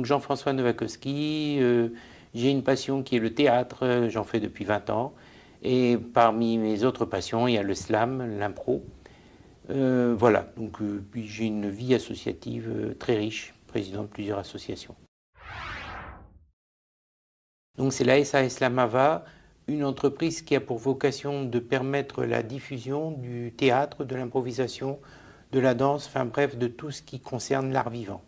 Donc Jean-François Nowakowski, euh, j'ai une passion qui est le théâtre, j'en fais depuis 20 ans. Et parmi mes autres passions, il y a le slam, l'impro. Euh, voilà, donc euh, puis j'ai une vie associative très riche, président de plusieurs associations. Donc c'est la SAS Lamava, une entreprise qui a pour vocation de permettre la diffusion du théâtre, de l'improvisation, de la danse, enfin bref, de tout ce qui concerne l'art vivant.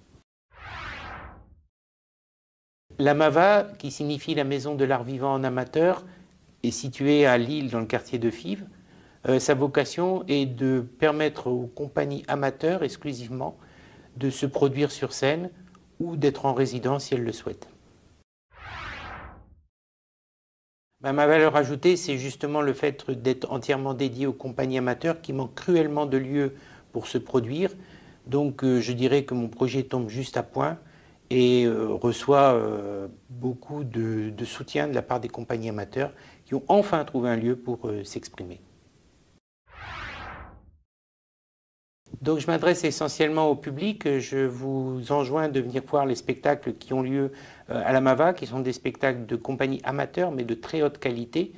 La Mava, qui signifie la maison de l'art vivant en amateur, est située à Lille dans le quartier de Fives. Euh, sa vocation est de permettre aux compagnies amateurs exclusivement de se produire sur scène ou d'être en résidence si elles le souhaitent. Ma valeur ajoutée, c'est justement le fait d'être entièrement dédié aux compagnies amateurs qui manquent cruellement de lieux pour se produire. Donc euh, je dirais que mon projet tombe juste à point et euh, reçoit euh, beaucoup de, soutien de la part des compagnies amateurs qui ont enfin trouvé un lieu pour euh, s'exprimer. Donc je m'adresse essentiellement au public. Je vous enjoins de venir voir les spectacles qui ont lieu à la Mava, qui sont des spectacles de compagnies amateurs, mais de très haute qualité.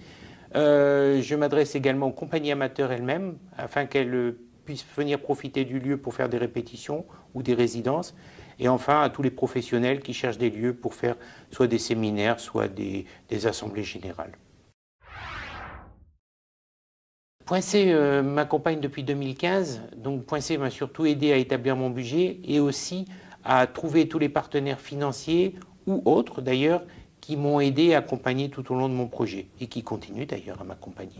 je m'adresse également aux compagnies amateurs elles-mêmes, afin qu'elles puissent venir profiter du lieu pour faire des répétitions ou des résidences et enfin à tous les professionnels qui cherchent des lieux pour faire soit des séminaires, soit des, assemblées générales. Point C euh, m'accompagne depuis 2015, donc Point C m'a surtout aidé à établir mon budget et aussi à trouver tous les partenaires financiers ou autres d'ailleurs qui m'ont aidé à accompagner tout au long de mon projet et qui continuent d'ailleurs à m'accompagner.